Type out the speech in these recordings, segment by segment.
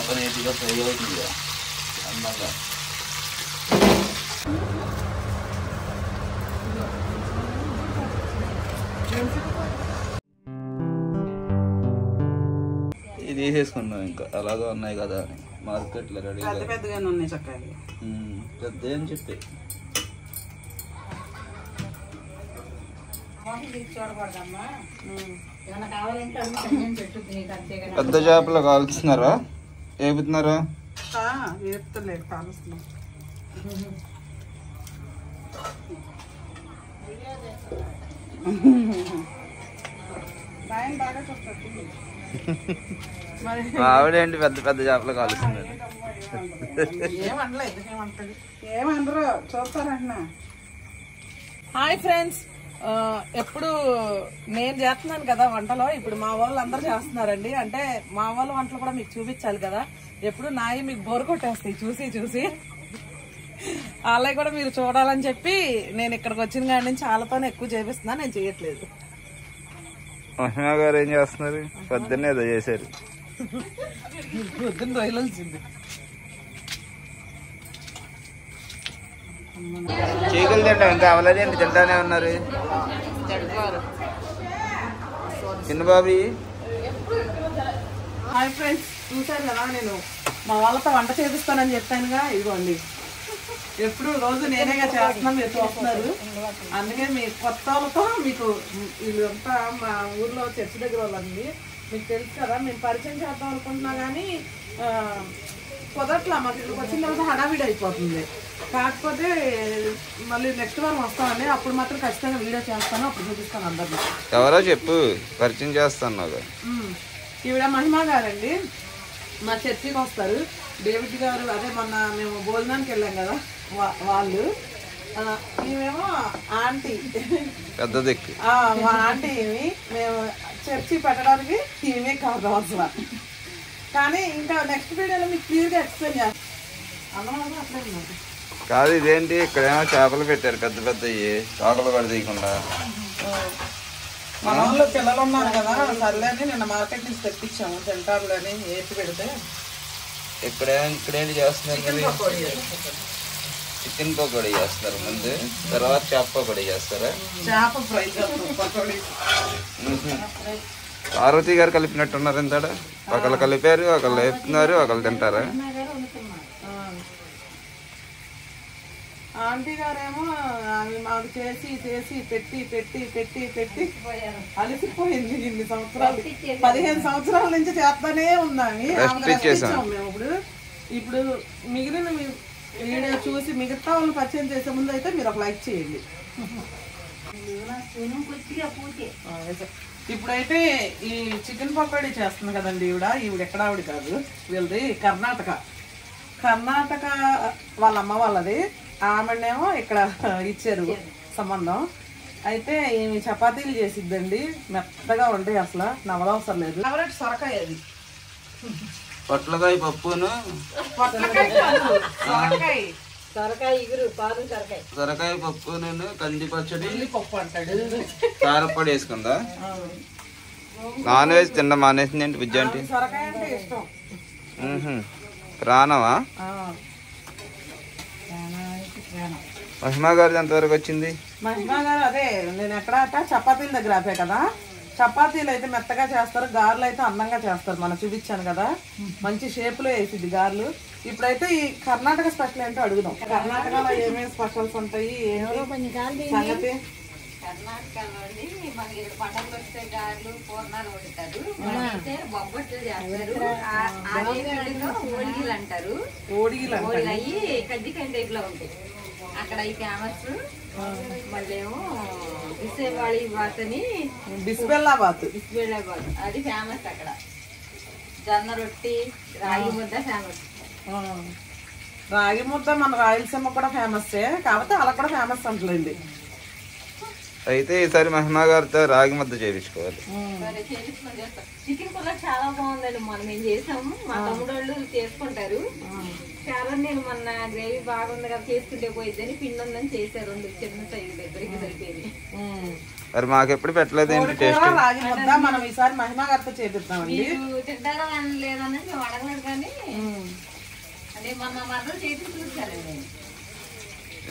చేప నీట్గా ఫ్రై అవుతుంది కదా అందంగా ఇది తీసేసుకున్నాం ఇంకా. అలాగే ఉన్నాయి కదా. అని మార్కెట్లో రెడీగా. పెద్ద పెద్దగానే ఉన్నాయి చక్కగా. పెద్ద అని చెప్పి. పెద్ద చేపలు కాల్చుతున్నారా? ఏపుతున్నారా ఆవిడేంటి పెద్ద పెద్ద చేపలు చూస్తారంటున్నా. Hi friends. ఎప్పుడు నేను చేస్తున్నాను కదా వంటలో ఇప్పుడు మా వాళ్ళు అందరూ చేస్తున్నారండి. అంటే మా వాళ్ళ వంటలు కూడా మీకు చూపించాలి కదా. ఎప్పుడు నాయి మీకు బోర్ కొట్టేస్తాయి. చూసి చూసి. అలాగే కూడా మీరు చూడాలని చెప్పి నేను ఇక్కడికి వచ్చిన కాడి నుంచి వాళ్ళతోనే ఎక్కువ చేపిస్తున్నా నేను చేయట్లేదు. మహిమా గారు ఏం చేస్తున్నారు? పొద్దున్నే ఏదో చేశారు. పొద్దున్న రొయ్యలు వచ్చింది చీకులు తింటాం ఇంకా అవలేదేంటి తింటానే ఉన్నారు. చిన్న బాబీ. హాయ్ ఫ్రెండ్స్ చూశాను కదా నేను? మా వాళ్ళతో వంట చేపిస్తానని చెప్పానుగా ఇదిగోండి. ఎప్పుడు రోజు నేనేగా చేస్తున్నాను మీరు చూస్తున్నారు. అందుకే మీ కొత్త వాళ్ళతో మీకు వీళ్ళంతా మా ఊర్లో చర్చి దగ్గర వాళ్ళండి. మీకు తెలుసు కదా మేము పరిచయం చేద్దాం అనుకుంటున్నా కానీ కుదరట్లా మాకు ఇక్కడికి వచ్చిన తర్వాత హడావిడి అయిపోతుంది. కాకపోతే మళ్ళీ నెక్స్ట్ వారం వస్తామండి. అప్పుడు మాత్రం ఖచ్చితంగా వీడియో చేస్తాను. అప్పుడు చూపిస్తాను అందరినీ. ఎవరో చెప్పు. పరిచయం చేస్తాను. ఈవిడ మహిమా గారండి. మా చర్చికి వస్తారు. డేవిడ్ గారు అదే మొన్న మేము భోజనానికి వెళ్ళాం కదా వాళ్ళు. ఆ, ఈమెమో ఆంటీ. పెద్ద మా ఆంటీ మేము చర్చి పెట్టడానికి ఈమె కాదు అసలు. కానీ ఇంకా నెక్స్ట్ వీడియోలో మీకు క్లియర్గా ఎక్స్ప్లెయిన్ చేస్తాను కాదు ఇదేంటి? ఇక్కడేమో చేపలు పెట్టారు పెద్ద పెద్దవి చాకలు కూడా తీయకుండా. మన వాళ్ళు పిల్లలు ఉన్నారు కదా సర్లే అని నిన్న మార్కెట్ నుంచి తెప్పించాము తింటారులే అని ఏపి పెడితే. ఇక్కడే ఇక్కడేంటి చేస్తున్నారు చికెన్ పకోడీ. చేస్తున్నారు ముందు. తర్వాత చేప పకోడీ చేస్తారా? చేప ఫ్రై చేస్తాం పకోడీ. పార్వతి గారు కలిపినట్టున్నారు ఎంతాడ ఒకళ్ళు కలిపారు ఒకళ్ళు వేపుతున్నారు ఒకళ్ళు తింటారా. ఆంటీ గారేమో ఆమె మాకు చేసి చేసి పెట్టి పెట్టి పెట్టి పెట్టి అలసిపోయింది ఇన్ని సంవత్సరాలు. పదిహేను సంవత్సరాల నుంచి చేస్తానే ఇచ్చేసాం. మేము ఇప్పుడు. ఇప్పుడు మిగిలిన వీడియో చూసి మిగతా వాళ్ళు పరిచయం చేసే ముందు అయితే మీరు ఒక లైక్ చేయండి. ఇప్పుడైతే ఈ చికెన్ పకోడీ చేస్తుంది కదండి ఈవిడ ఈవిడ ఎక్కడ ఆవిడ కాదు వీళ్ళది కర్ణాటక. కర్ణాటక వాళ్ళ అమ్మ వాళ్ళది. ఆమెనేమో ఇక్కడ ఇచ్చారు సంబంధం. అయితే ఈమె చపాతీలు చేసిద్దండి. మెత్తగా ఉంటాయి అసలు నవలవసరం లేదు. ఫేవరెట్ సొరకాయ అది. పొట్లకాయ పప్పును. పొట్లకాయ సొరకాయ సొరకాయ. పప్పును కంది పచ్చడి పప్పు అంటాడు. కారపొడి వేసుకుందా? నాన్ వెజ్ తిన్న మానేసింది ఏంటి బుజ్జి అంటే? సొరకాయ అంటే ఇష్టం. ప్రాణమా ఆ. మహిమా గారిది ఎంతవరకు వచ్చింది? మహిమా గారు అదే నేను ఎక్కడ చపాతీల దగ్గర ఆపే కదా. చపాతీలు అయితే మెత్తగా చేస్తారు గారెలు అయితే అందంగా చేస్తారు. మనం చూపించాను కదా. మంచి షేప్లో వేసిద్ది గారెలు. ఇప్పుడైతే ఈ కర్ణాటక స్పెషల్ ఏంటో అడుగుదాం. కర్ణాటకలో ఏమేమి స్పెషల్స్ ఉంటాయి? సంగతి? కర్ణాటకలోని మనకి ఇక్కడ పండగలు వస్తే గారెలు పూర్ణాలు వండుతారు. అయితే బొబ్బట్లు చేస్తారు. ఓడిగిలు అంటారు. ఓడిగిలు అయ్యి కజ్జికాయ ఉంటాయి. అక్కడ అవి ఫేమస్. మళ్ళీ ఏమో విసేవాళి బాత్ అని బిస్బెల్లాబాద్. అది ఫేమస్ అక్కడ. జొన్న రొట్టి రాగి ముద్ద ఫేమస్. రాగి ముద్ద మన రాయలసీమ కూడా ఫేమస్ కాకపోతే అలా కూడా ఫేమస్ అంటలేండి. అయితే ఈసారి మహిమా గారితో రాగి ముద్ద చేయించుకోవాలి. చికెన్ కూడా చాలా బాగుందండి. మనం ఏం చేసాము? మా తమ్ముడు వాళ్ళు చేసుకుంటారు. చాలా నేను మొన్న గ్రేవీ బాగుంది కదా చేసుకుంటే పోయిద్దని పిండి ఉందని చేశారు చిన్న సైజు ఇద్దరికి సరిపోయింది. మరి మాకు ఎప్పుడు పెట్టలేదు ఏంటి టేస్ట్? రాగి ముద్ద మనం ఈసారి మహిమా గారితో చేపిద్దామండి. మీరు తింటారా మేము అడగలేదు కానీ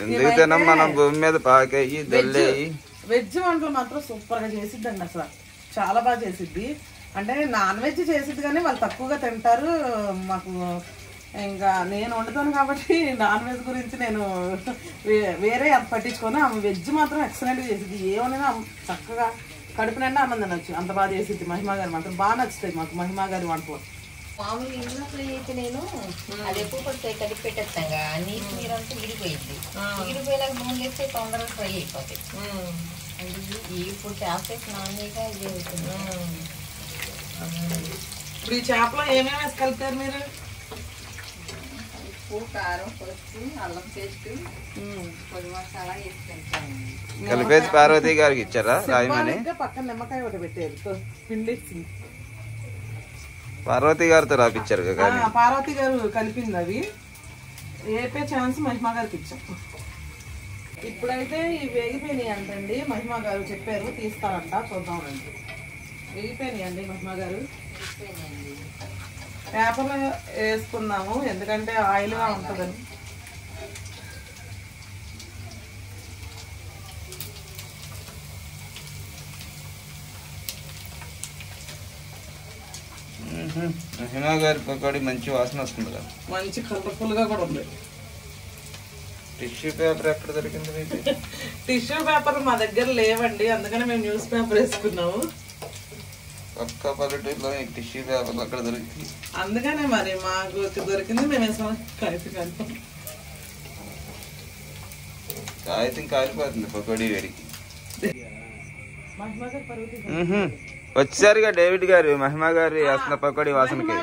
ఎందుకు తినం మనం భూమి మీద పాకయ్యి దొల్లేయి వెజ్ వంటలు మాత్రం సూపర్గా చేసిద్దండి అసలు. చాలా బాగా చేసిద్ది. అంటే నాన్ వెజ్ చేసిద్ది కానీ వాళ్ళు తక్కువగా తింటారు. మాకు ఇంకా నేను వండుతాను కాబట్టి నాన్ వెజ్ గురించి నేను వేరే అంత పట్టించుకొని. ఆమె వెజ్ మాత్రం ఎక్సలెంట్ చేసిద్ది. ఏమన్నా చక్కగా కడుపు నిండా ఆనందం తినొచ్చు. అంత బాగా చేసిద్ది మహిమా గారి మాత్రం. బాగా నచ్చుతాయి మాకు మహిమా గారి వంటలు. మామూలు ఇంట్లో ఫ్రై అయితే నేను అది ఎక్కువ కొడితే కలిపి పెట్టేస్తాగా నీటి నీరంతా విడిపోయింది. విడిపోయినాక నూనె వేస్తే తొందరగా ఫ్రై అయిపోతాయి అందుకు ఇప్పుడు చేపేసి నాన్నగా ఇది అవుతుంది. ఇప్పుడు ఈ చేపలో ఏమేమి వేసి కలిపారు మీరు? ఉప్పు కారం పసుపు అల్లం పేస్ట్ పొడి మసాలా వేసి కలిపేసి పార్వతి గారికి ఇచ్చారా రాయమని? ఇంకా పక్కన నిమ్మకాయ ఒకటి పెట్టారు. పిండేసి పార్వతి గారితో రాపిచ్చారు కదా కానీ. పార్వతి గారు కలిపింది అవి ఏపే ఛాన్స్ మహిమా గారికి ఇచ్చాం. ఇప్పుడైతే ఇవి వేగిపోయినాయి అంటండి మహిమా గారు చెప్పారు తీస్తారంట చూద్దామండి వేగిపోయినాయి అండి మహిమా గారు? పేపర్లో వేసుకుందాము ఎందుకంటే ఆయిల్గా ఉంటుందని. మహిమా గారి పకోడీ మంచి వాసన వస్తుంది కదా. మంచి కలర్ఫుల్గా కూడా ఉంది. టిష్యూ పేపర్ ఎక్కడ దొరికింది మీకు? టిష్యూ పేపర్ మా దగ్గర లేవండి అందుకని మేము న్యూస్ పేపర్ వేసుకున్నాము. పక్క పల్లెటూరులో టిష్యూ పేపర్ అక్కడ దొరికింది. అందుకనే మరి మాకు దొరికింది మేము వేసాం కలిపి కలిపి కాగితం కాలిపోతుంది పకోడీ వేడికి. మహిమా గారు పరుగుతి మ్మ్హ్మ్. వచ్చేసరిగా డేవిడ్ గారు మహిమా గారి వేసిన పకోడీ వాసనకి.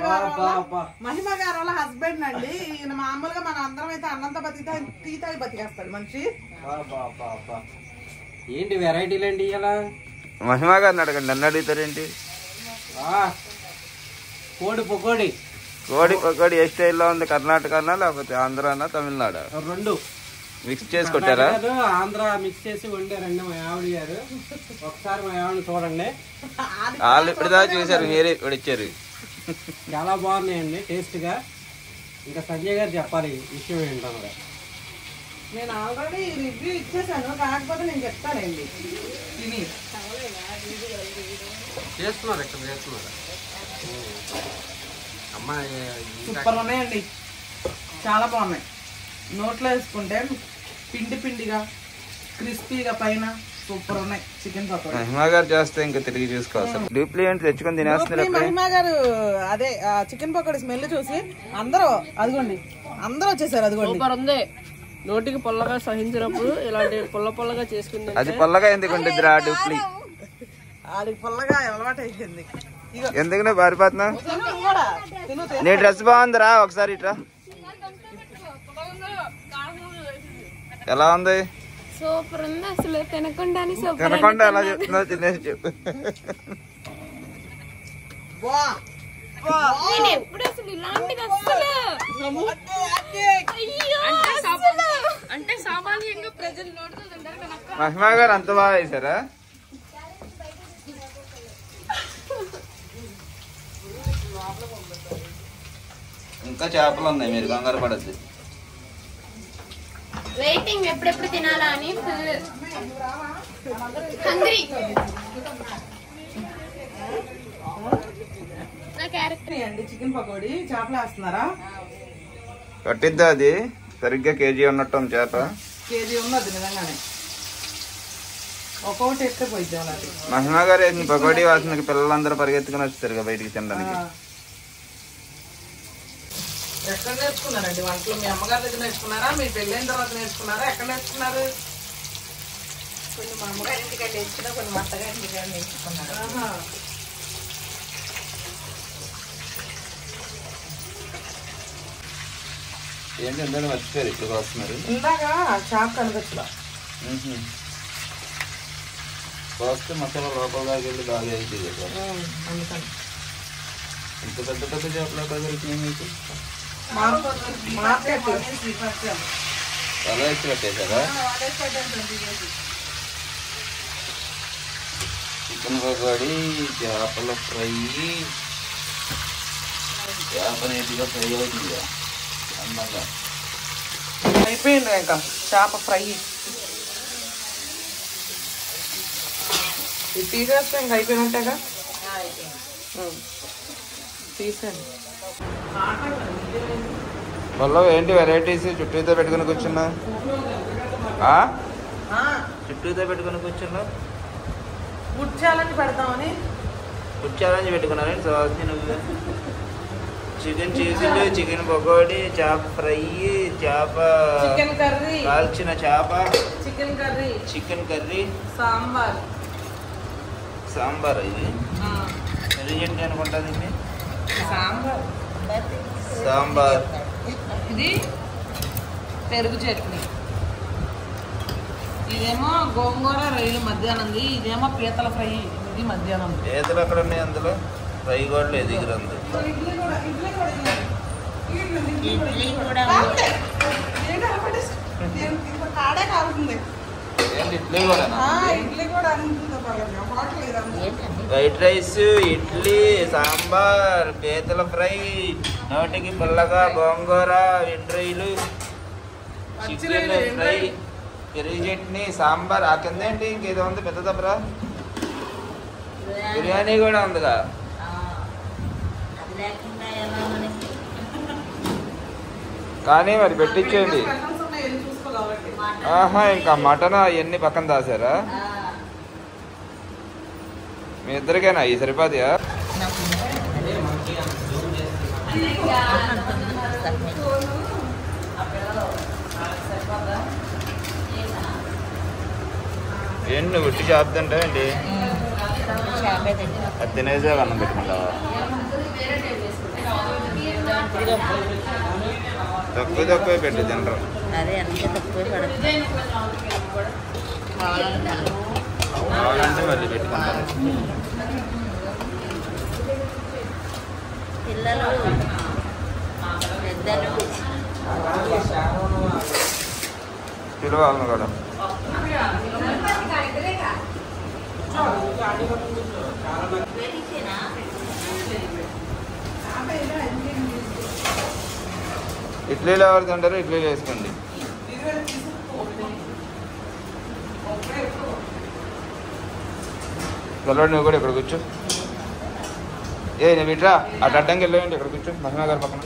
మహిమ గారు వాళ్ళ హస్బెండ్ అండి. ఈయన మామూలుగా మన అందరం అయితే అన్నంత బతికితే టీ తాగి బతికేస్తాడు మనిషి. ఏంటి వెరైటీలు అండి ఇలా? మహిమా గారిని అడగండి నన్ను అడుగుతారేంటి? కోడి పొకోడి. కోడి పకోడీ ఏ స్టైల్లో ఉంది కర్ణాటకనా లేకపోతే ఆంధ్రానా తమిళనాడు? రెండు. మిక్స్ చేసి కొట్టారా ఆంధ్ర మిక్స్ చేసి వండారండి మా ఆవిడ గారు. ఒకసారి మా ఆవిడని చూడండి. వాళ్ళు ఇప్పటిదా చూసారు మీరే ఇప్పుడు ఇచ్చారు. చాలా బాగున్నాయండి టేస్ట్గా ఇంకా సంజయ్ గారు చెప్పాలి విషయం ఏంటన్నది నేను ఆల్రెడీ రివ్యూ ఇచ్చేసాను కాకపోతే నేను చెప్తానండి. తిని. చేస్తున్నారు ఇక్కడ చేస్తున్నారు. అమ్మాయి సూపర్ ఉన్నాయండి. చాలా బాగున్నాయి. నోట్లో వేసుకుంటే పిండి పిండిగా క్రిస్పీగా పైన సూపర్ ఉన్నాయి. చికెన్ పకోడీ. మహిమా గారు చేస్తే ఇంకా తిరిగి చూసుకోవాలి డూప్లీ ఏంటి తెచ్చుకొని తినేస్తున్నారు మహిమా గారు అదే చికెన్ పకోడీ స్మెల్ చూసి అందరూ అదిగోండి అందరూ వచ్చేసారు అదిగోండి. సూపర్ ఉంది. నోటికి పొల్లగా సహించినప్పుడు ఇలాంటి పొల్ల పొల్లగా చేసుకుంది అది పొల్లగా ఎందుకు ఉంటుంది రా డూప్లీ? ఆడికి పుల్లగా అలవాటు అయిపోయింది ఇగో ఎందుకు పారిపోతున్నా. నీ డ్రెస్ బాగుందిరా ఒకసారి ఇట్రా. ఎలా ఉంది? సూపర్ ఉంది అసలు తినకుండానే సూపర్ తినకుండా ఎలా చెప్తుందో తినేసి చెప్పు. బా నేను ఎప్పుడు అసలు ఇలాంటిది అసలు అయ్యో అసలు. అంటే సామాన్యంగా ప్రజలు నోటితో తింటారు కదా అక్క. మహిమా గారు అంత బాగా వేసారా ఇంకా చేపలు ఉన్నాయి మీరు కంగారు పడద్దు. వెయిటింగ్ ఎప్పుడెప్పుడు తినాలా అని? ఫుల్ హంగ్రీ నా క్యారెక్టర్ అండి చికెన్ పకోడీ. చేపలు వేస్తున్నారా? పట్టిద్దా అది? సరిగ్గా కేజీ ఉన్నట్టు చేప. కేజీ ఉన్నది నిజంగానే. మహిమా గారు వేసిన పకోడీ వాసనకి పిల్లలందరూ పరిగెత్తుకుని వచ్చారు కదా బయటికి తినడానికి. ఎక్కడ నేర్చుకున్నారండి? వంటలు మీ అమ్మగారి దగ్గర నేర్చుకున్నారా? మీ పెళ్ళైన తర్వాత నేర్చుకున్నారా? ఎక్కడ నేర్చుకున్నారు? కొన్ని మా అమ్మగారి ఇంటికి నేర్చుకున్నా కొన్ని మా అత్తగారి ఇంటికి నేర్చుకున్నాను ఆహా. ఏంటి అందరూ మర్చిపోయారు ఇప్పుడు వస్తున్నారు? ఇందాక షాప్ కనిపించలా వస్తే మసాలా లోపల దాకా వెళ్ళి అందుకని. ఇంత పెద్ద పెద్ద చేపలు దొరికినాయి మీకు? మార్కెట్ చాలా వేసి పెట్టేశారా చికెన్ పకోడీ చేపల ఫ్రై చేప నీట్గా ఫ్రై అవుతుంది ఇక. అందంగా అయిపోయింది ఇంకా చేప ఫ్రై ఇది తీసేస్తే ఇంకా అయిపోయినట్టేగా ఉం. తీసేయండి మళ్ళీ ఏంటి వెరైటీస్? చుట్టూతో పెట్టుకుని కూర్చున్నా? చుట్టూతో పెట్టుకుని కూర్చున్నా. ఫుడ్ ఛాలెంజ్ పెడతామని. ఫుడ్ ఛాలెంజ్ పెట్టుకున్నారని సుహాసిని నువ్వు? చికెన్ చీజులు చికెన్ పకోడీ చేప ఫ్రై చేప చికెన్ కర్రీ. కాల్చిన చేప. Chicken curry. Chicken curry. Sambar. Sambar ఇది? ఎర్రి చట్నీ అనుకుంటా దీన్ని. సాంబార్. సాంబార్. ఇది పెరుగు చట్నీ. ఇదేమో గోంగూర రొయ్యలు మధ్యాహ్నంది ఇదేమో పీతల ఫ్రై ఇది మధ్యాహ్నం. ఏతలు అక్కడ ఉన్నాయి అందులో? ఫ్రై కూడా లేదు దగ్గర ఉంది ఇడ్లీ కూడా ఏంటి ఇడ్లీ కూడా ఏంటండి వైట్ రైస్ ఇడ్లీ సాంబార్ పీతల ఫ్రై నోటికి పుల్లగా గోంగూర ఎండ్రొయ్యలు చికెన్ ఫ్రై పెరుగు చట్నీ సాంబార్. ఆ కింద ఏంటి? ఇంకేదో ఉంది పెద్ద దబ్బరా? బిర్యానీ. కూడా ఉందిగా. కానీ మరి పెట్టించేయండి. ఆహా ఇంకా మటన్ అవన్నీ పక్కన దాసారా? మీ ఇద్దరికేనా ఈ సరిపోతాయా? నాకు ఏంటి ఉట్టి చేద్దంటే అండి అది తినేసే అన్నం పెట్టుకుంటావా? తక్కువ తక్కువ పెట్టి తినరు. అదే అందుకే తక్కువ పడుతుంది కావాలంటే మళ్ళీ పెట్టుకుంటారు పిల్లలు పెద్దలు. పిలవాలను కూడా. ఇడ్లీలు ఎవరు తింటారు ఇడ్లీలు వేసుకోండి గెలవాడు నువ్వు కూడా ఇక్కడ కూర్చో ఏ నేను ఇట్రా అటు అడ్డంకి వెళ్ళేయండి ఇక్కడ కూర్చో మహిమా గారి పక్కన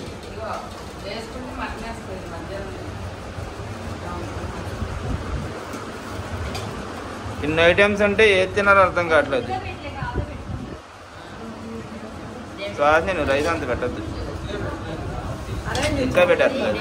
ఇన్ని ఐటమ్స్ అంటే ఏది తినాలో అర్థం కావట్లేదు సో నేను రైస్ అంత పెట్టద్దు ఇంకా పెట్టట్లేదు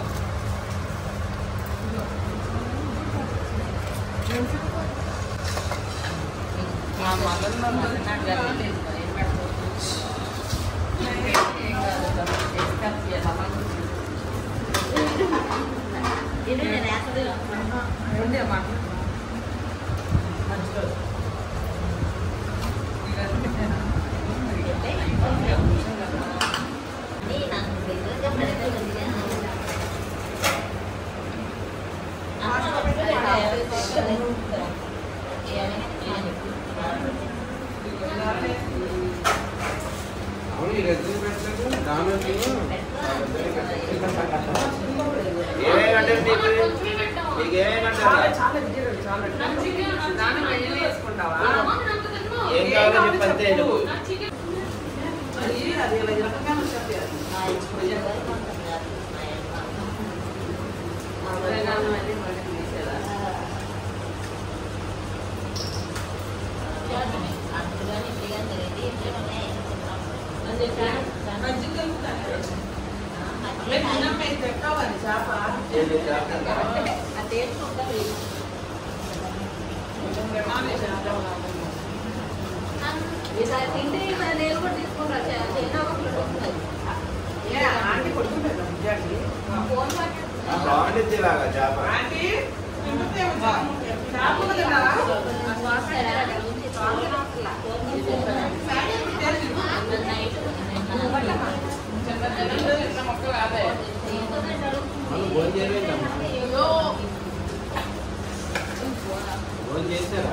ini ada yang satu ya. Ini ada yang మరి అది ఇలా ఇరవై వచ్చేది ఏది చేస్తుందా? ఆంటీ కొడుకుంటారు విద్యార్థి ఆ, బాగుండిద్ది ఇలాగా చేప ఆంటీ చేపలు తిన్నారా చిన్న మొక్క కాదే మనం భోజనం చేయలేదమ్మా భోజనం చేశారా